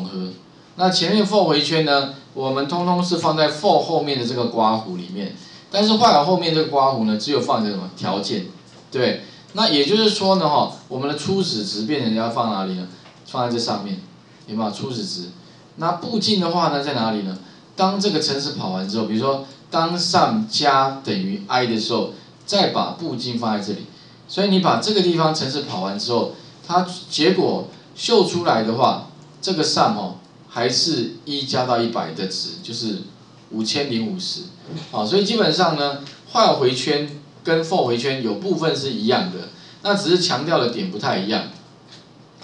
总和。那前面 for 回圈呢，我们通通是放在 for 后面的这个刮弧里面，但是 while 后面这个刮弧呢，只有放在什么条件？对，那也就是说呢，哈，我们的初始值变成要放哪里呢？放在这上面，有没有初始值？那步进的话呢，在哪里呢？当这个程式跑完之后，比如说当 sum 加等于 i 的时候，再把步进放在这里。所以你把这个地方程式跑完之后，它结果秀出来的话，这个 sum 哦。还是一加到一百的值，就是五千零五十，啊，所以基本上呢，while 回圈跟 for 回圈有部分是一样的，那只是强调的点不太一样，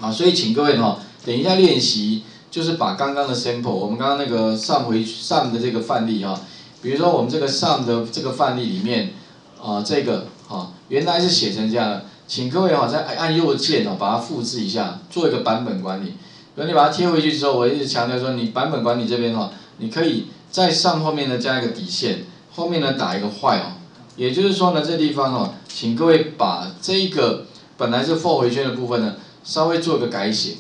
啊，所以请各位哈，等一下练习，就是把刚刚的 sample，我们刚刚那个 sum 回 sum 的这个范例哈，比如说我们这个 sum 的这个范例里面，啊，这个哈，原来是写成这样的，请各位哈，再按右键哦，把它复制一下，做一个版本管理。如果你把它贴回去之后，我一直强调说，你版本管理这边哈，你可以在上后面呢加一个底线，后面呢打一个坏哦，也就是说呢，这地方哦，请各位把这个本来是 for 回圈的部分呢，稍微做个改写。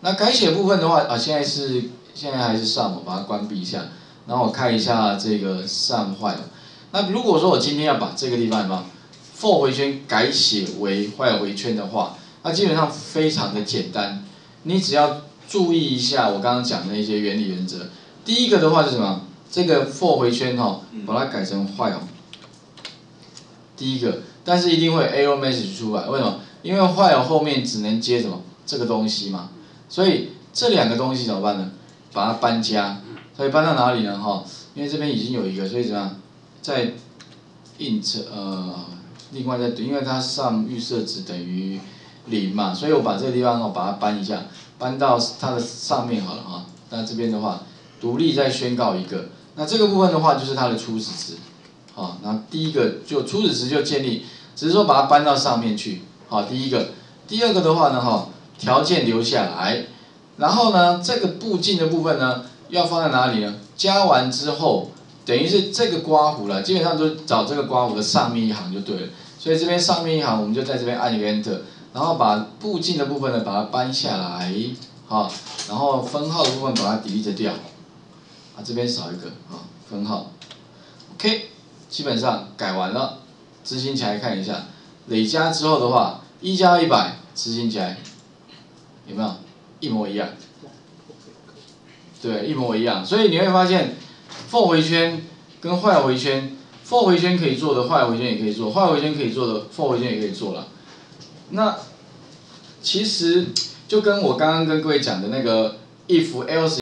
那改写部分的话啊，现在是现在还是上，我把它关闭一下，然后我看一下这个上坏了。那如果说我今天要把这个地方什么 for 回圈改写为坏回圈的话，那基本上非常的简单。你只要注意一下我刚刚讲的一些原理原则。第一个的话是什么？这个 for 回圈哈，把它改成坏哦。第一个，但是一定会 error message 出来，为什么？因为坏哦后面只能接什么这个东西嘛，所以这两个东西怎么办呢？把它搬家，所以搬到哪里呢？哈，因为这边已经有一个，所以怎么样？在 int 呃，另外再因为它上预设值等于。零嘛，所以我把这个地方哦，把它搬一下，搬到它的上面好了哈。那这边的话，独立再宣告一个，那这个部分的话就是它的初始值，好，那第一个就初始值就建立，只是说把它搬到上面去，好，第一个，第二个的话呢哈，条件留下来，然后呢这个步进的部分呢要放在哪里呢？加完之后，等于是这个刮胡了，基本上就找这个刮胡的上面一行就对了，所以这边上面一行我们就在这边按一个 Enter。然后把步进的部分呢，把它搬下来，好，然后分号的部分把它 delete 掉，啊，这边少一个，啊，分号，OK，基本上改完了，执行起来看一下，累加之后的话，一加一百，执行起来，有没有一模一样？对，一模一样，所以你会发现，for 回圈跟坏回圈，for 回圈可以做的，坏回圈也可以做，坏回圈可以做的，for 回圈也可以做了。那其实就跟我刚刚跟各位讲的那个 if else。